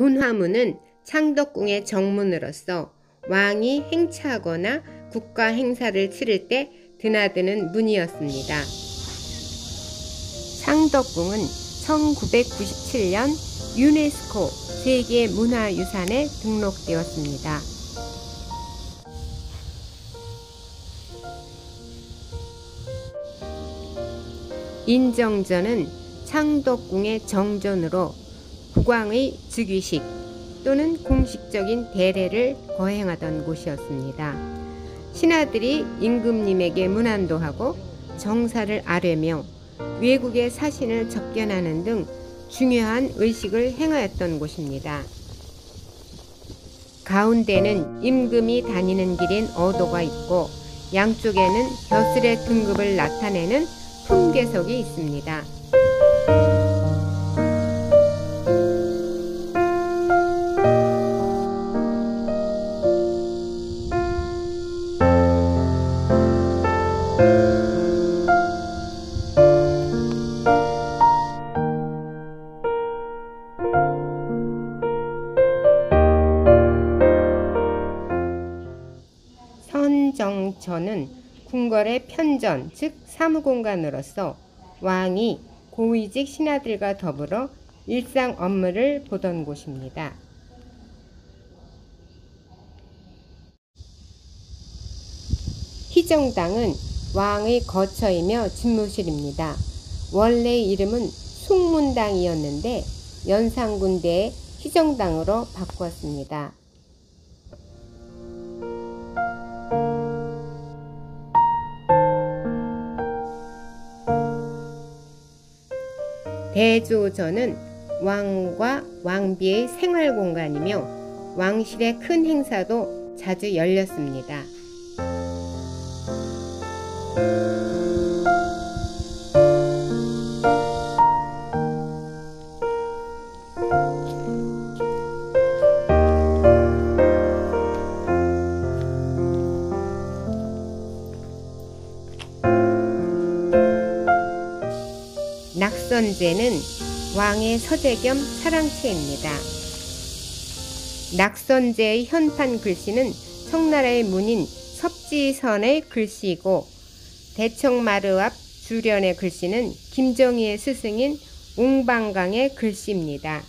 돈화문은 창덕궁의 정문으로서 왕이 행차하거나 국가 행사를 치를 때 드나드는 문이었습니다. 창덕궁은 1997년 유네스코 세계문화유산에 등록되었습니다. 인정전은 창덕궁의 정전으로 국왕의 즉위식 또는 공식적인 대례를 거행하던 곳이었습니다. 신하들이 임금님에게 문안도 하고 정사를 아뢰며 외국의 사신을 접견하는 등 중요한 의식을 행하였던 곳입니다. 가운데는 임금이 다니는 길인 어도가 있고 양쪽에는 벼슬의 등급을 나타내는 품계석이 있습니다. 선정전은 궁궐의 편전, 즉 사무공간으로서 왕이 고위직 신하들과 더불어 일상 업무를 보던 곳입니다. 희정당은 왕의 거처이며 집무실입니다. 원래 이름은 숭문당이었는데 연산군대의 희정당으로 바꾸었습니다. 대조전은 왕과 왕비의 생활 공간이며 왕실의 큰 행사도 자주 열렸습니다. 낙선제는 왕의 서재 겸 사랑채입니다. 낙선제의 현판 글씨는 청나라의 문인 섭지선의 글씨이고 대청마루 앞 주련의 글씨는 김정희의 스승인 웅방강의 글씨입니다.